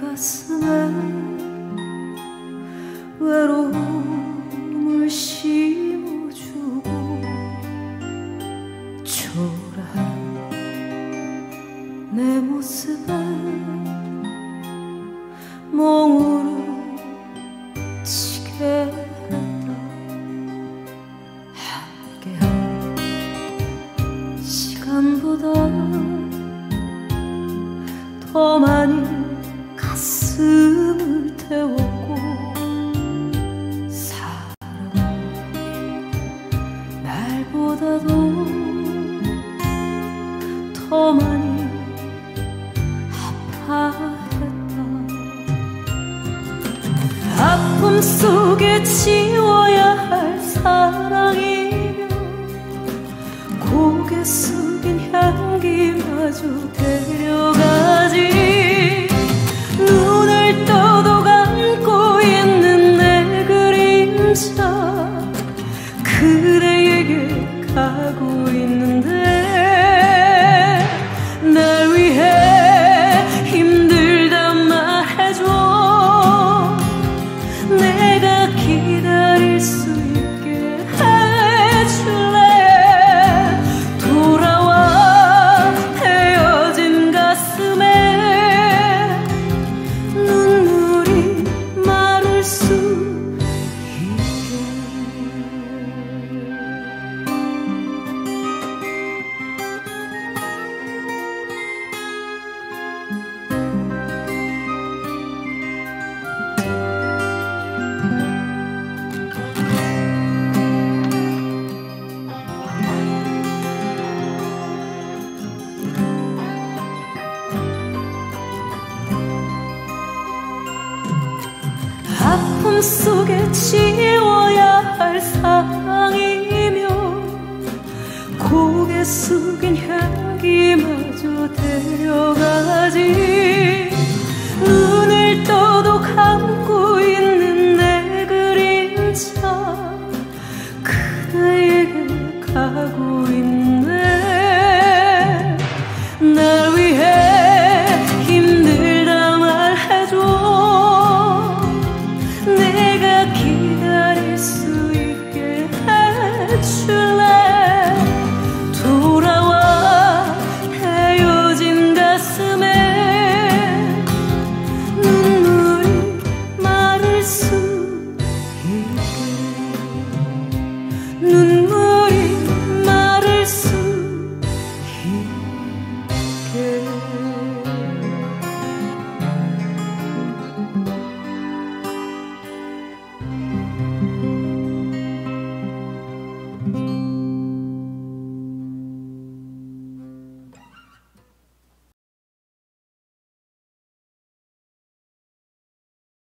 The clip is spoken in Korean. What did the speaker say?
가슴에 외로움을 심어주고 초라한 내 모습에 몽우를 치게 했다 함께한 시간보다 더 많이 가슴을 태웠고 사랑 날보다도 더 많이 아파했다. 아픔 속에 지워야 할 사랑이면 고개 숙인 향기마저 아픔 속에 지워야 할 사랑이며 고개 숙인 향기마저 데려가지. 눈을 떠도 감기